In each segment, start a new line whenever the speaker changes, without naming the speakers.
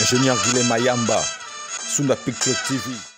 Ingénieur Guilhem Mayamba, Sunda Picture TV.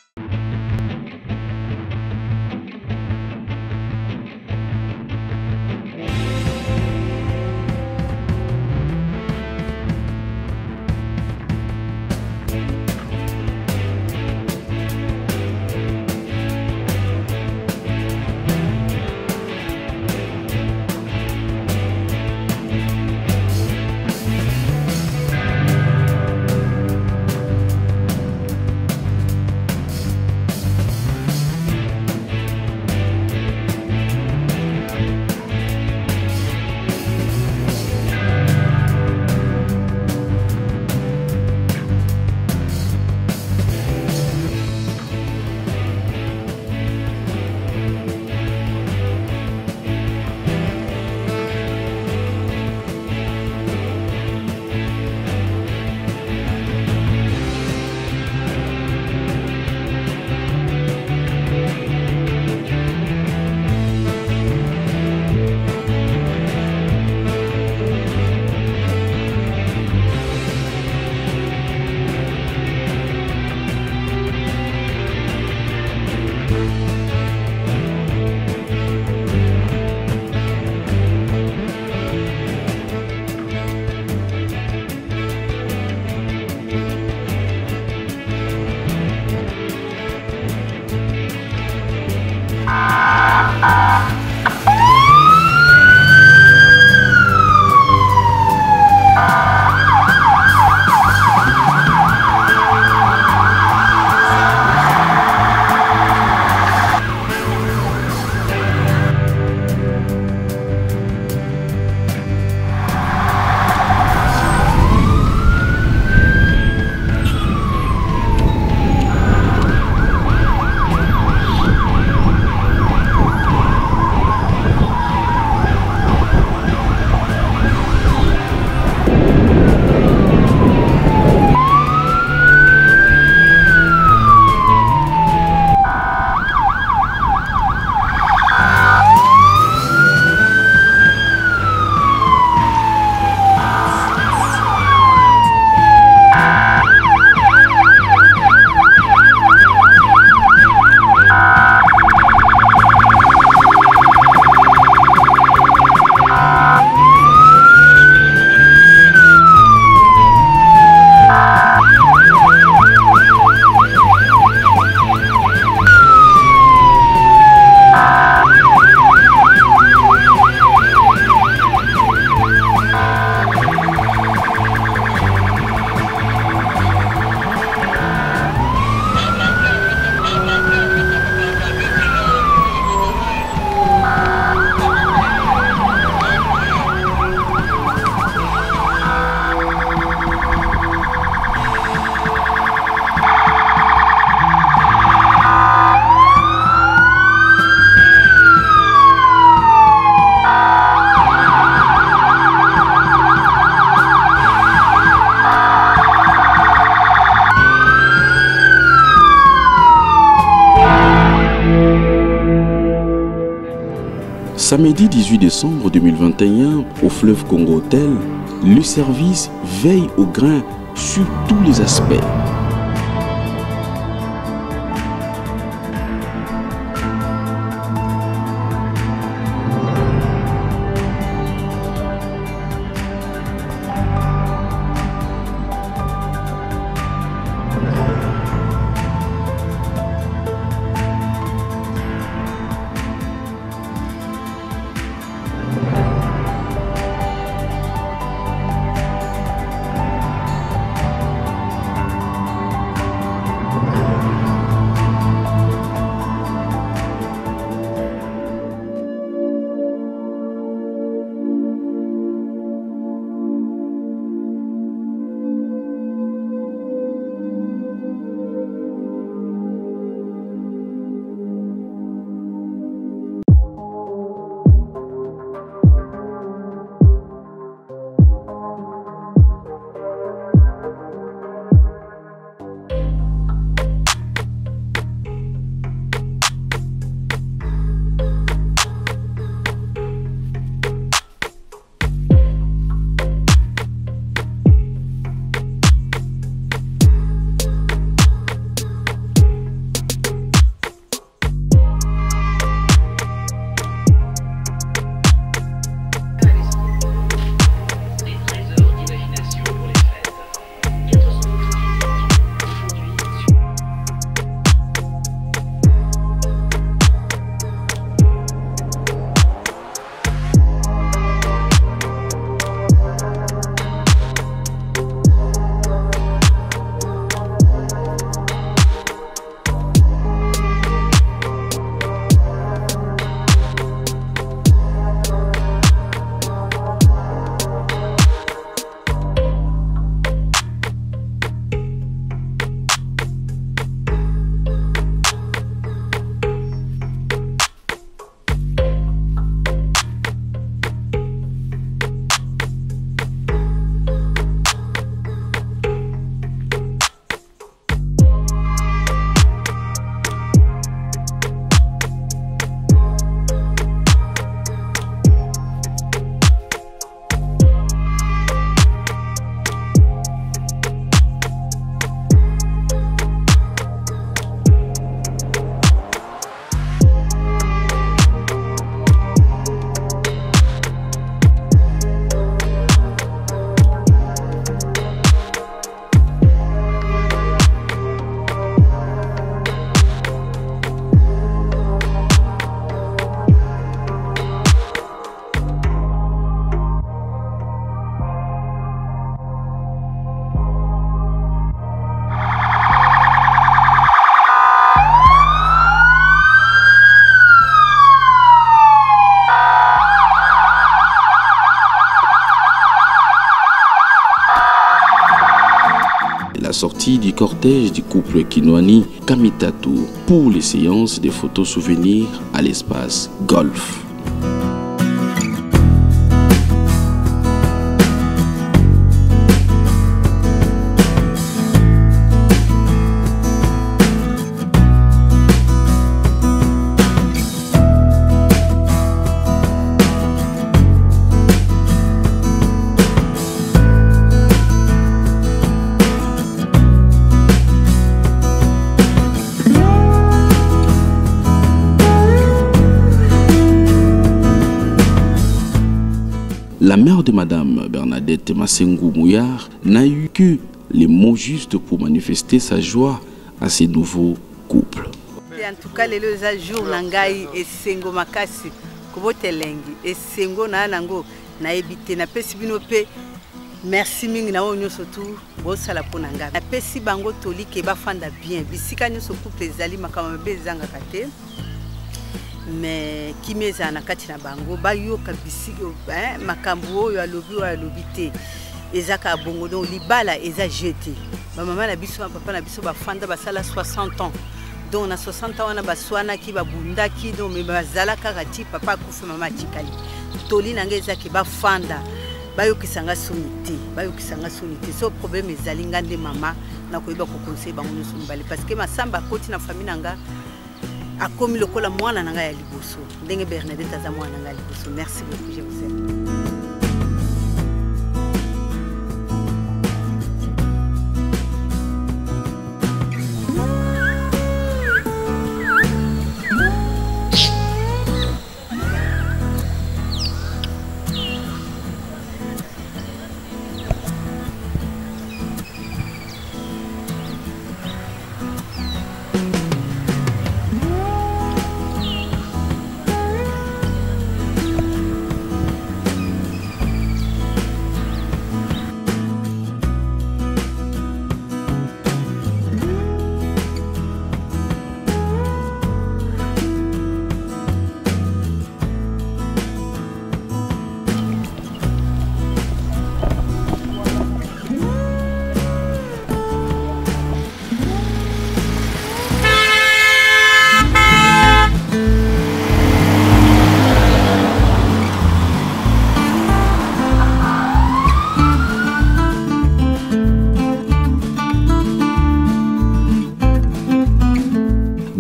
Samedi 18 décembre 2021, au fleuve Congo Hotel, le service veille au grain sur tous les aspects. Du cortège du couple Kinwani Kamitatu pour les séances de photos souvenirs à l'espace golf. La mère de Madame Bernadette Massengou Mouillard n'a eu que les mots justes pour manifester sa joie à ce nouveau couple.
en tout cas eza jour na ngai esengo makasi kobota elengi esengo na nango nayebi te napesi bino mpe merci mingi na oyo nyonso tu bosala mpo na ngai napesi bango tolike bafanda bien. Bisika nyonso couple ezali makambo mabe ezangaka me kimi ezala na kati na bango. Bayoka bisiki eh, makambo oyo alobi oyo alobi te eza kaka bongo donc libala eza je te bamama na biso bapapa na biso bafanda basala 60 ans. Donc na 60 ans wana baswanaki babundaki donc me bazala kaka ti papa akufi mama atikali toli na ngai ezaki bafanda. Bayokisanga soni te bayokisanga soni te so problème ezali nga nde mama. Nakoyeba kokonseye bango nyonso mibale. Parce que masamba akoti na famille na nga akomi lokola mwana na ngai ya liboso ndenge bernadette aza mwana na ngai ya liboso. Merci beaucoup je vous aime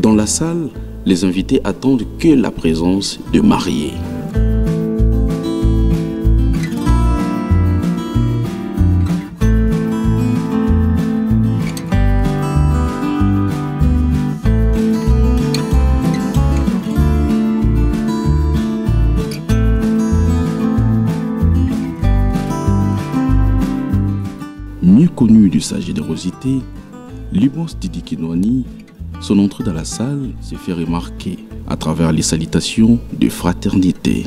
Dans la salle, les invités attendent que la présence de mariés. Mieux connu de sa générosité, l'immense Didi son entrée dans la salle s'est fait remarquer à travers les salutations de fraternité.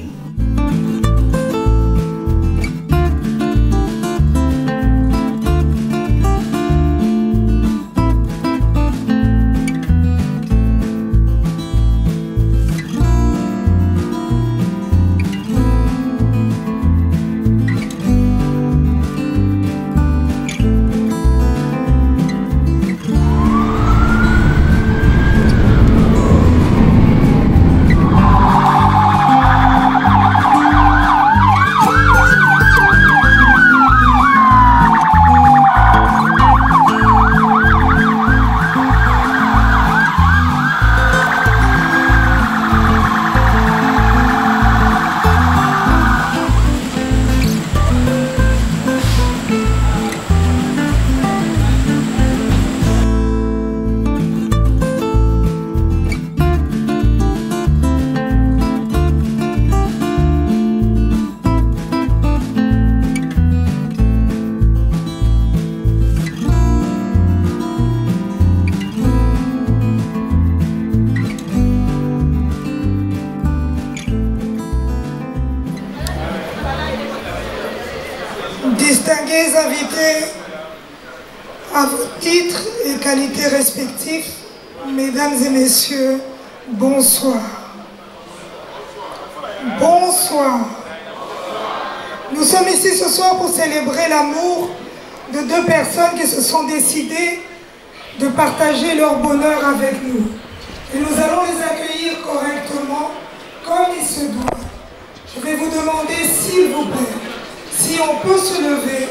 Sont décidées de partager leur bonheur avec nous. Et nous allons les accueillir correctement, comme il se doit. Je vais vous demander, s'il vous plaît, si on peut se lever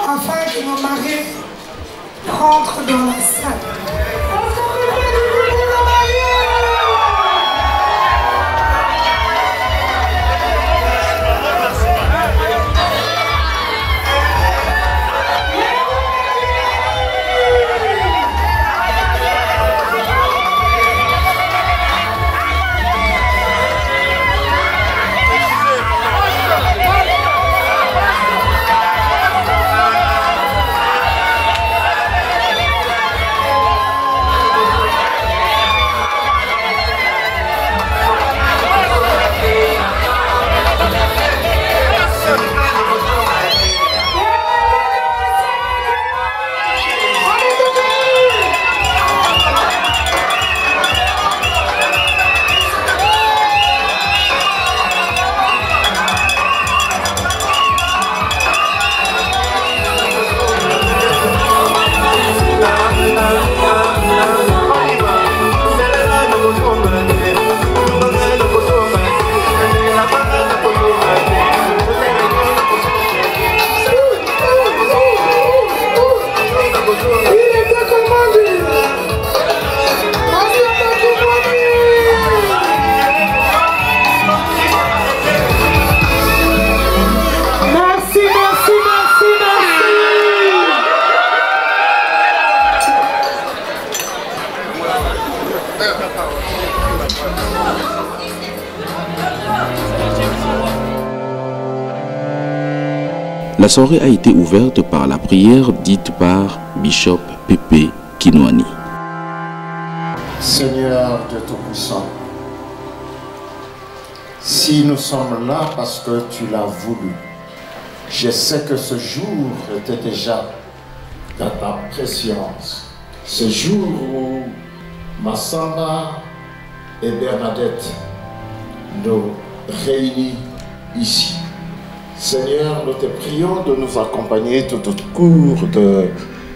afin que nos maris rentrent dans la salle.
La soirée a été ouverte par la prière dite par Bishop Pepe Kinoani.
Seigneur Dieu Tout-Puissant, si nous sommes là parce que tu l'as voulu, je sais que ce jour était déjà dans ta préscience. Ce jour où Massamba et Bernadette nous réunissent ici. Seigneur, nous te prions de nous accompagner tout au cours de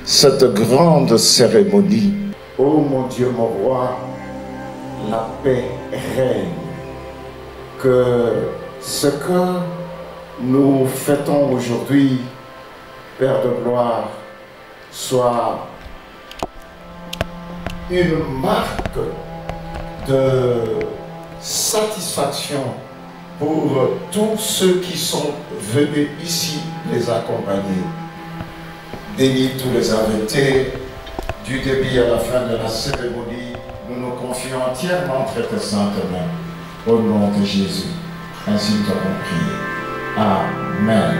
cette grande cérémonie. Oh mon Dieu, mon roi, la paix règne. Que ce que nous fêtons aujourd'hui, Père de gloire, soit une marque de satisfaction pour tous ceux qui sont venus ici les accompagner. Bénis tous les invités, du début à la fin de la cérémonie, nous nous confions entièrement entre tes saintes mains. Au nom de Jésus, ainsi nous avons prié. Amen.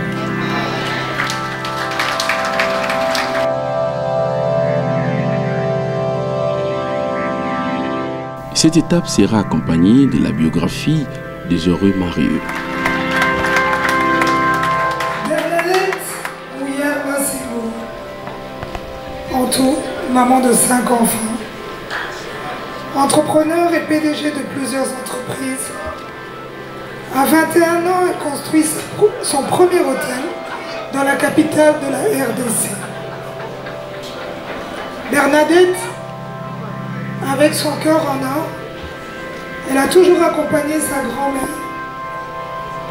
Cette étape sera accompagnée de la biographie des heureux mariés.
Maman de cinq enfants. Entrepreneur et PDG de plusieurs entreprises. À 21 ans, elle construit son premier hôtel dans la capitale de la RDC. Bernadette, avec son cœur en or, elle a toujours accompagné sa grand-mère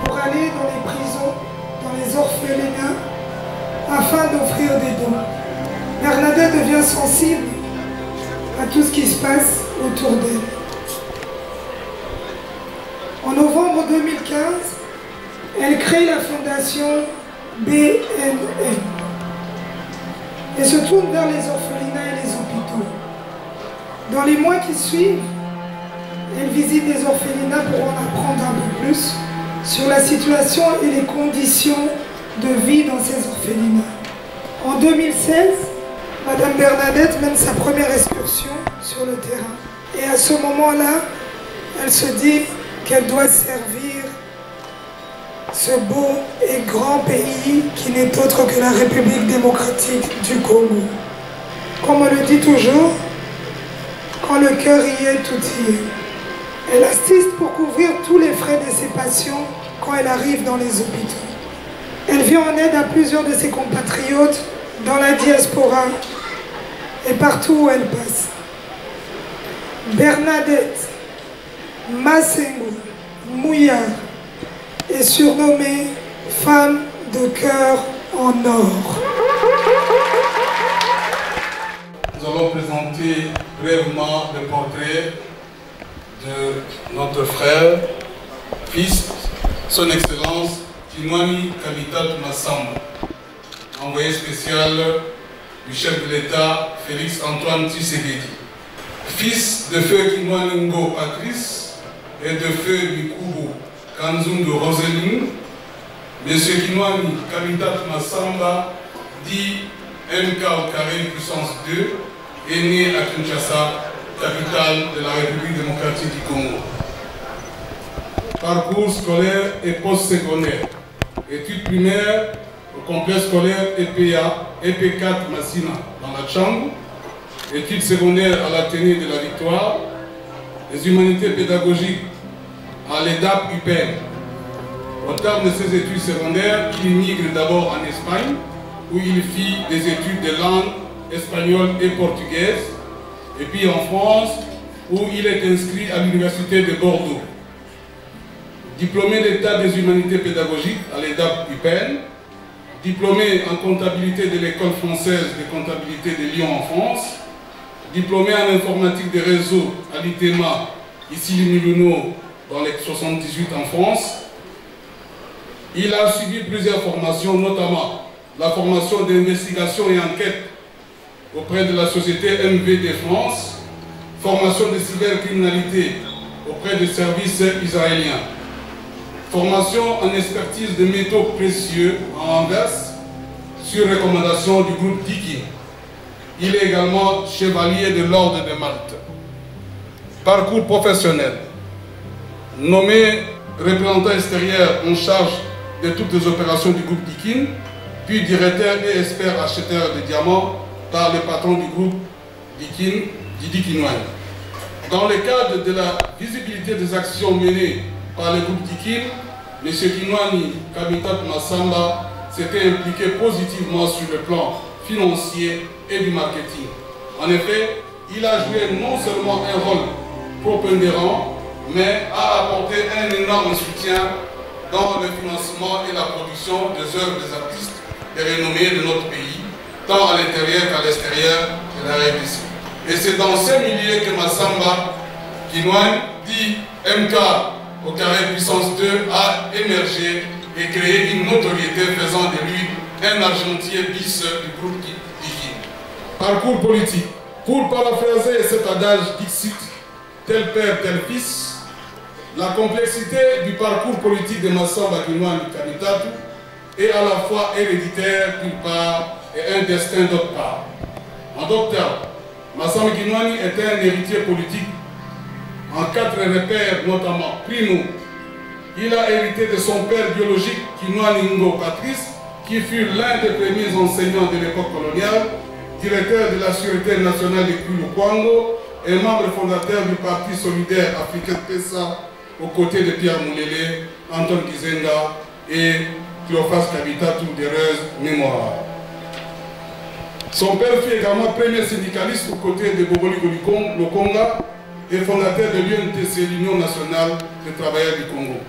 pour aller dans les prisons, dans les orphelinats, afin d'offrir des dons. Bernadette devient sensible à tout ce qui se passe autour d'elle. En novembre 2015, elle crée la fondation BNN et se tourne vers les orphelinats et les hôpitaux. Dans les mois qui suivent, elle visite les orphelinats pour en apprendre un peu plus sur la situation et les conditions de vie dans ces orphelinats. En 2016, Madame Bernadette mène sa première excursion sur le terrain. Et à ce moment-là, elle se dit qu'elle doit servir ce beau et grand pays qui n'est autre que la République démocratique du Congo. Comme on le dit toujours, quand le cœur y est, tout y est. Elle assiste pour couvrir tous les frais de ses patients quand elle arrive dans les hôpitaux. Elle vient en aide à plusieurs de ses compatriotes dans la diaspora et partout où elle passe. Bernadette Massengo Mouya est surnommée femme de cœur en or.
Nous allons présenter brièvement le portrait de notre frère, fils, son Excellence Kimwani Kamitat Massamba, envoyé spécial du chef de l'État Félix Antoine Tshisekedi. Fils de feu Kimwani Ngo Patrice et de feu Mikubu Kanzundu Roseline, M. Kimwani Kamitat Massamba, dit MK au carré puissance 2, est né à Kinshasa, capitale de la République démocratique du Congo. Parcours scolaire et post-secondaire. Études primaires au complexe scolaire EPA, EP4 Massina, dans la Chambre. Études secondaires à l'Athénée de la Victoire. Les humanités pédagogiques à l'EDAP UPEN. Au terme de ses études secondaires, il migre d'abord en Espagne, où il fit des études de langue espagnole et portugaise, et puis en France, où il est inscrit à l'Université de Bordeaux. Diplômé d'État des humanités pédagogiques à l'EDAP UPEN, diplômé en comptabilité de l'École française de comptabilité de Lyon en France, diplômé en informatique des réseaux à l'ITEMA, ici Limuluno, dans les 78 en France. Il a suivi plusieurs formations, notamment la formation d'investigation et enquête auprès de la société MVD France, formation de cybercriminalité auprès des services israéliens, formation en expertise de métaux précieux en Anvers sur recommandation du groupe Diki. Il est également chevalier de l'ordre de Malte. Parcours professionnel. Nommé représentant extérieur en charge de toutes les opérations du groupe Dikin, puis directeur et expert acheteur de diamants par le patron du groupe Dikin, Didi Kinouane. Dans le cadre de la visibilité des actions menées par le groupe Dikin, M. Kinouani Kabitat Massamba s'était impliqué positivement sur le plan financier et du marketing. En effet, il a joué non seulement un rôle propondérant, mais a apporté un énorme soutien dans le financement et la production des œuvres des artistes des renommés de notre pays, tant à l'intérieur qu'à l'extérieur de la RDC. Et c'est dans ce milieu que Massamba Kinouane, dit MK au carré puissance 2, a émergé et créé une notoriété faisant de lui un argentier bis du groupe Diki. Parcours politique. Pour paraphraser cet adage dixit, tel père, tel fils, la complexité du parcours politique de Massamba Kinouane Kanitatu est à la fois héréditaire d'une part et un destin d'autre part. En d'autres termes, Massamba Kinouani était un héritier politique en quatre repères notamment. Primo, il a hérité de son père biologique Kinouani Ngo Patrice, qui fut l'un des premiers enseignants de l'époque coloniale, directeur de la Sûreté nationale de Kulu et membre fondateur du Parti solidaire africain PESA aux côtés de Pierre Moulele, Anton Kizenga et Cléophas Kabita, tout d'heureuse mémoire. Son père fut également premier syndicaliste aux côtés de Boboli Lokonga et fondateur de l'UNTC, l'Union nationale des travailleurs du Congo.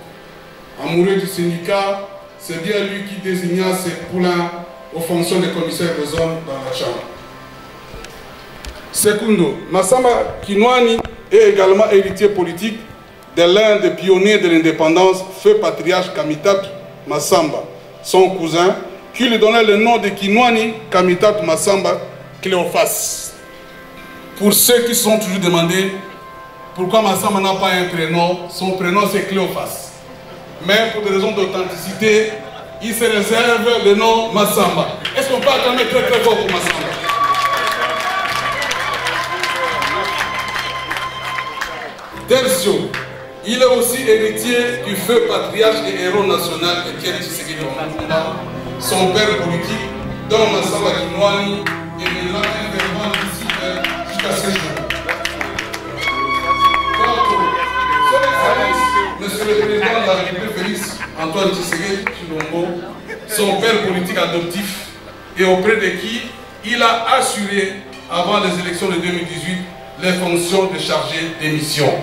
Amoureux du syndicat, c'est bien lui qui désigna ses poulains aux fonctions de commissaire de zone dans la Chambre. Secundo, Massamba Kinwani est également héritier politique de l'un des pionniers de l'indépendance, feu patriarche Kamitat Massamba, son cousin, qui lui donnait le nom de Kinwani Kamitat Massamba Cléophas. Pour ceux qui sont toujours demandé pourquoi Massamba n'a pas un prénom, son prénom c'est Cléophas. Mais pour des raisons d'authenticité, il se réserve le nom Massamba. Est-ce qu'on peut acclamer très très fort pour Massamba? Tertio, il est aussi héritier du feu patriarche et héros national Etienne Tshisekedi Lumumba, son père politique, dont Massamba Kinwani deviendra un fervent disciple jusqu'à ce jour. Son père politique adoptif et auprès de qui il a assuré, avant les élections de 2018, les fonctions de chargé des missions.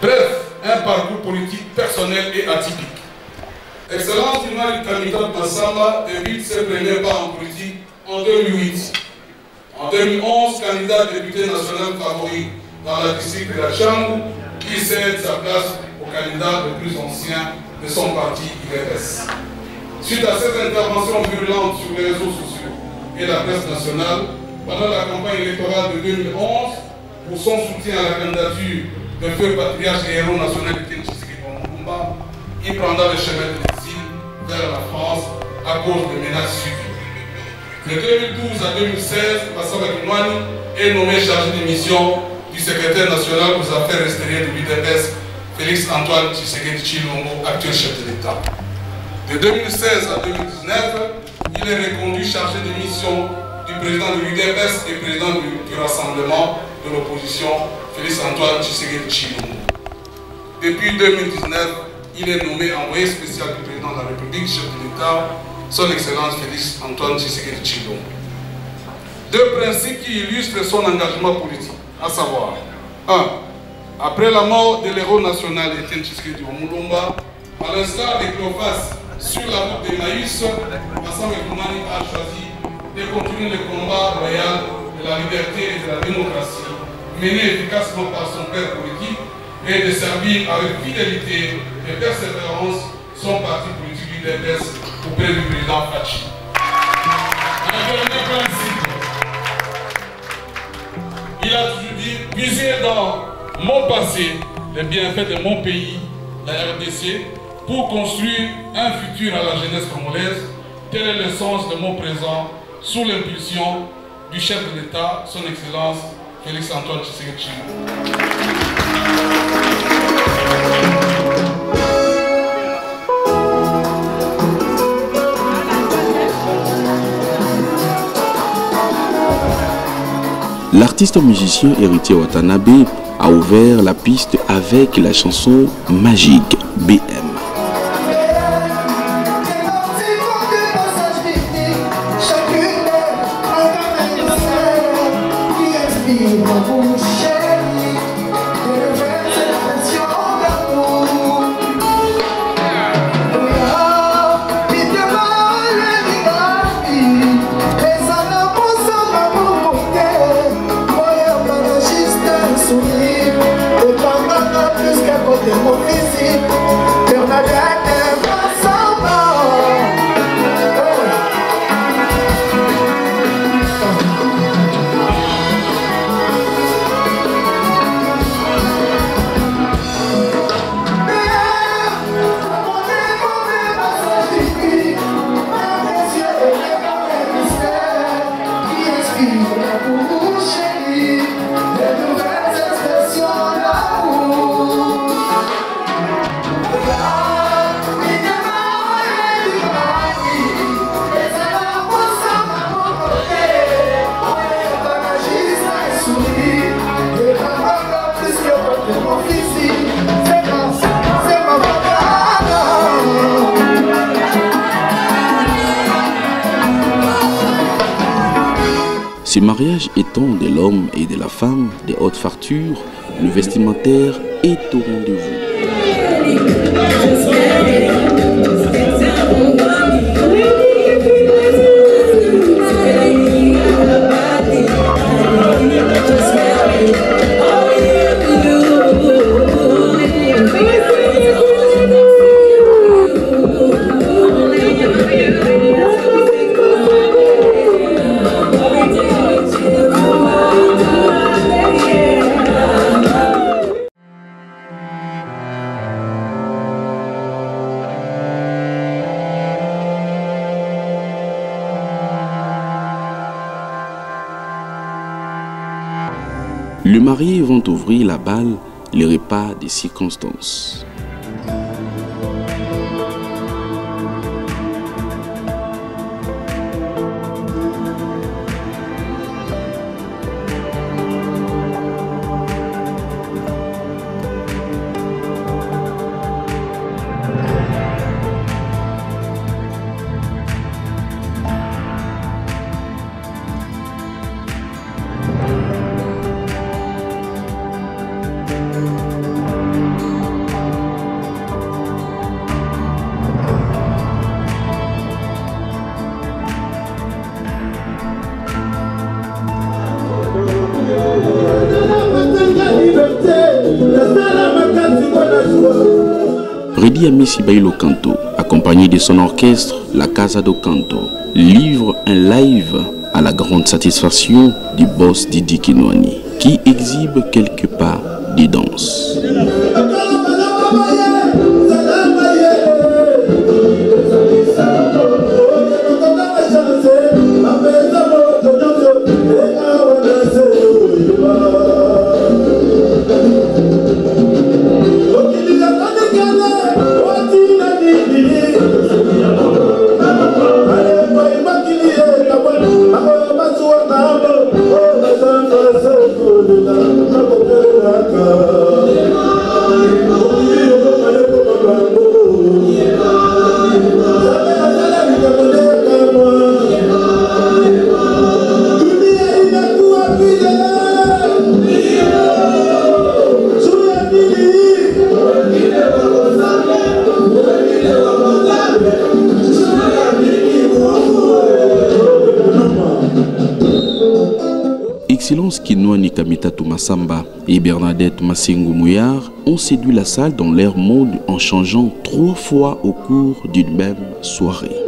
Bref, un parcours politique personnel et atypique. Excellence du Kamita Massamba débute ses premiers pas en politique en 2008. En 2011, candidat député national favori dans la district de la Chambre, il cède sa place au candidat le plus ancien de son parti IRS. Suite à cette intervention virulente sur les réseaux sociaux et la presse nationale, pendant la campagne électorale de 2011, pour son soutien à la candidature de feu patriarche et héros national de Tshisekedi Mumba, il prendra le chemin de l'exil vers la France à cause de menaces subies. De 2012 à 2016, Massamba Kinwani est nommé chargé de mission du secrétaire national aux affaires extérieures de l'UDPS, Félix Antoine Tshisekedi Chilombo, actuel chef de l'État. De 2016 à 2019, il est reconduit chargé de mission du président de l'UDPS et président du, Rassemblement de l'opposition, Félix Antoine Tshisekedi Chilombo. Depuis 2019, il est nommé envoyé spécial du président de la République, chef de l'État, son Excellence Félix Antoine Tshisekedi Chilombo. Deux principes qui illustrent son engagement politique, à savoir 1. Après la mort de l'héros national Étienne Tshisekedi Omulomba, à l'instar des Clopas sur la route de Maïs, Massamba Koumani a choisi de continuer le combat royal de la liberté et de la démocratie, mené efficacement par son père politique, et de servir avec fidélité et persévérance son parti politique UDPS auprès du président Fachi. Il a toujours dit, puiser dans mon passé les bienfaits de mon pays, la RDC, pour construire un futur à la jeunesse congolaise. Tel est le sens de mon présent sous l'impulsion du chef de l'État, son Excellence Félix Antoine Tshisekedi
L'artiste musicien héritier Watanabe a ouvert la piste avec la chanson Magique BM. Étant de l'homme et de la femme des hautes factures, le vestimentaire est au rendez-vous. Le marié vont ouvrir la balle, les repas des circonstances.
Redi Amissi Bailo Canto, accompagné de son orchestre, la Casa do Canto, livre un live à la grande satisfaction du boss Didi Kinwani, qui exhibe quelque part des danses. Excellence Kinwani Kamitatu Massamba et Bernadette Massingu Mouillard ont séduit la salle dans leur monde en changeant trois fois au cours d'une même soirée.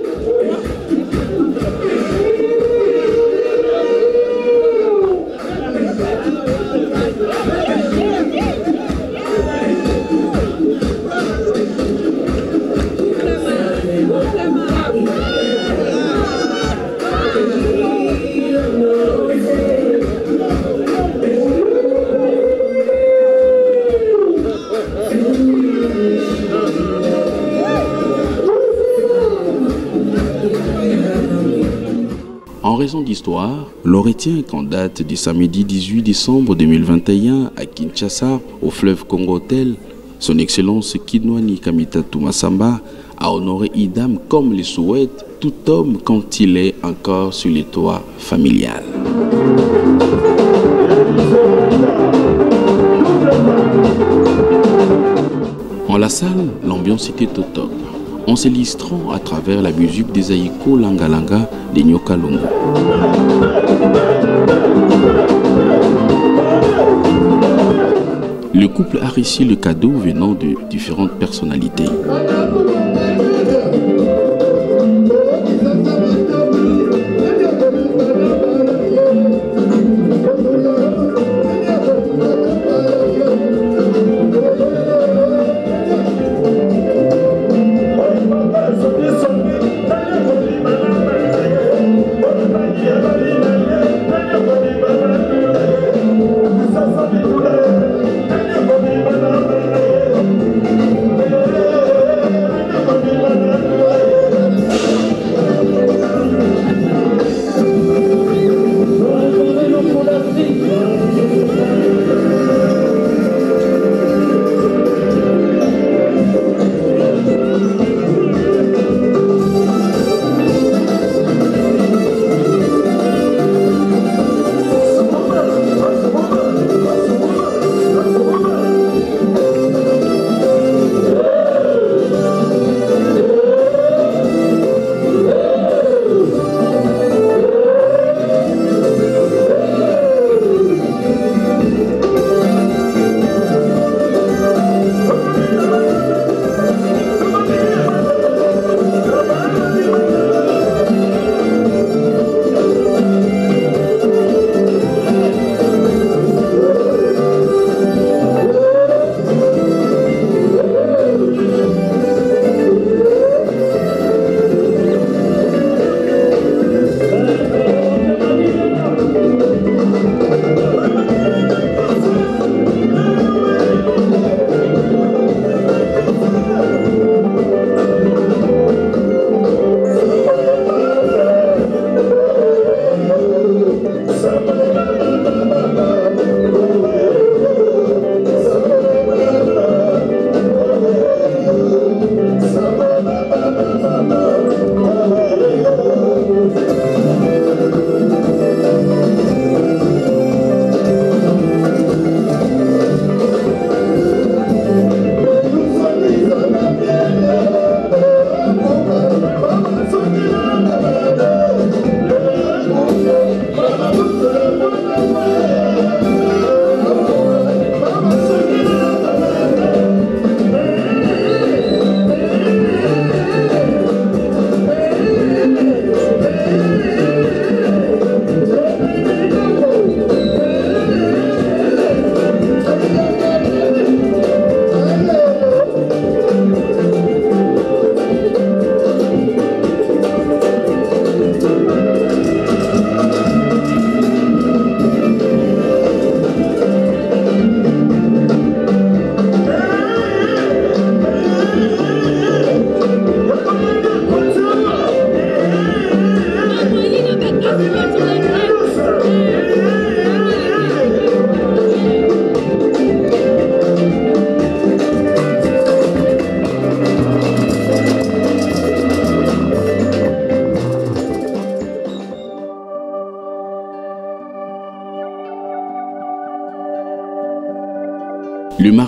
D'histoire, l'on retient qu'en date du samedi 18 décembre 2021 à Kinshasa, au fleuve Congo-Tel, son Excellence Kinwani Kamitatu Massamba a honoré Idam comme le souhaite tout homme quand il est encore sur les toits familial. En la salle, l'ambiance était au top. En s'illustrant à travers la musique des Aïko Langalanga de Nyoka Longo. Le couple a reçu le cadeau venant de différentes personnalités.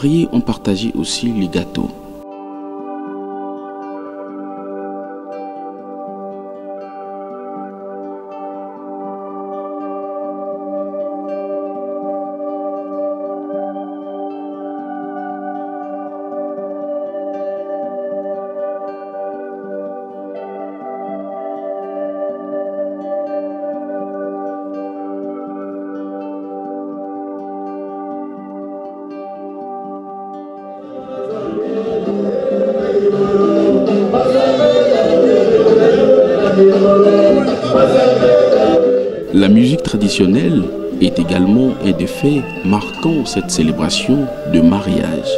Mariés ont partagé aussi les gâteaux. La musique traditionnelle est également un des faits marquant cette célébration de mariage.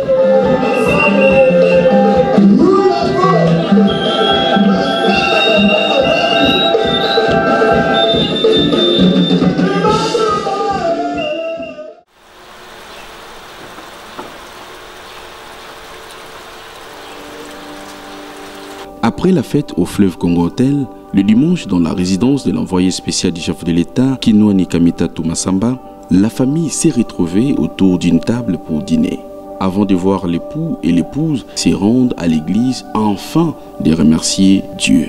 Après la fête au fleuve Congo Hotel, le dimanche dans la résidence de l'envoyé spécial du chef de l'État, Kinwani Kamita Tumasamba, la famille s'est retrouvée autour d'une table pour dîner. Avant de voir l'époux et l'épouse se rendre à l'église afin de remercier Dieu.